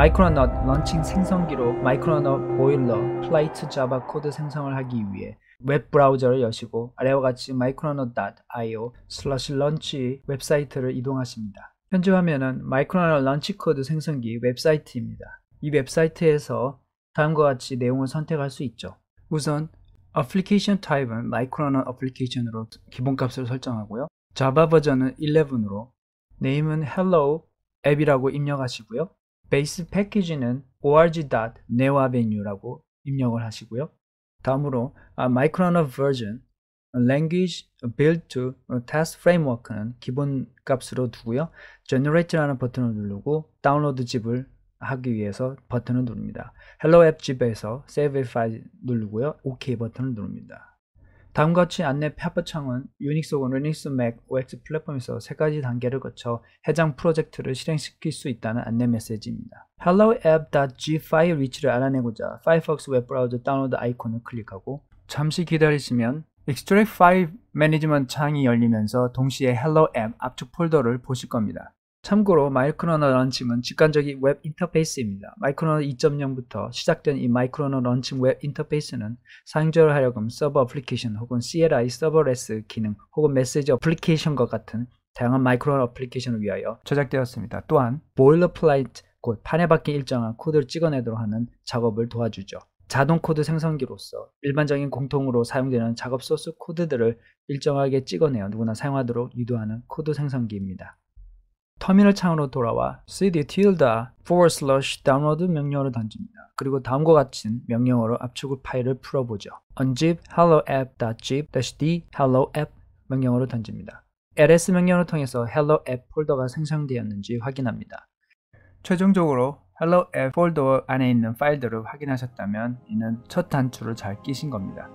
마이크로넛 런칭 생성기로 마이크로넛 boilerplate 자바 코드 생성을 하기 위해 웹 브라우저를 여시고 아래와 같이 micronaut.io slash launch 웹사이트를 이동하십니다. 현재 화면은 마이크로넛 launch 코드 생성기 웹사이트입니다. 이 웹사이트에서 다음과 같이 내용을 선택할 수 있죠. 우선 애플리케이션 타입은 마이크로넛 애플리케이션으로 기본값을 설정하고요. 자바 버전은 11으로 name은 hello app이라고 입력하시고요. base package는 org.newavenue라고 입력을 하시고요. 다음으로 Micronaut 버전 language build tool test framework는 기본 값으로 두고요. generate라는 버튼을 누르고 download zip을 하기 위해서 버튼을 누릅니다. hello 앱 집에서 save file 누르고요. OK 버튼을 누릅니다. 다음과 같이 안내 팝업 창은 유닉스 혹은 리눅스 맥 OX 플랫폼에서 세 가지 단계를 거쳐 해당 프로젝트를 실행시킬 수 있다는 안내 메시지입니다. hello app.zip 파일 위치를 알아내고자 Firefox 웹브라우저 다운로드 아이콘을 클릭하고 잠시 기다리시면 Extract File Management 창이 열리면서 동시에 Hello App 압축 폴더를 보실 겁니다. 참고로 Micronaut Launch는 직관적인 웹 인터페이스입니다. Micronaut 2.0부터 시작된 이 Micronaut Launch 웹 인터페이스는 사용자를 하여금 서버 어플리케이션 혹은 CLI serverless 기능 혹은 메시지 어플리케이션과 같은 다양한 Micronaut 어플리케이션을 위하여 제작되었습니다. 또한 boilerplate 곧 판에 박힌 일정한 코드를 찍어내도록 하는 작업을 도와주죠. 자동 코드 생성기로서 일반적인 공통으로 사용되는 작업 소스 코드들을 일정하게 찍어내어 누구나 사용하도록 유도하는 코드 생성기입니다. 터미널 창으로 돌아와 cd tilde forward slash Downloads 명령어를 던집니다. 그리고 다음과 같은 명령어로 압축 파일을 풀어보죠. unzip helloapp.zip -d helloapp 명령어를 던집니다. ls 명령을 통해서 helloapp 폴더가 생성되었는지 확인합니다. 최종적으로 helloapp 폴더 안에 있는 파일들을 확인하셨다면 이는 첫 단추를 잘 끼신 겁니다.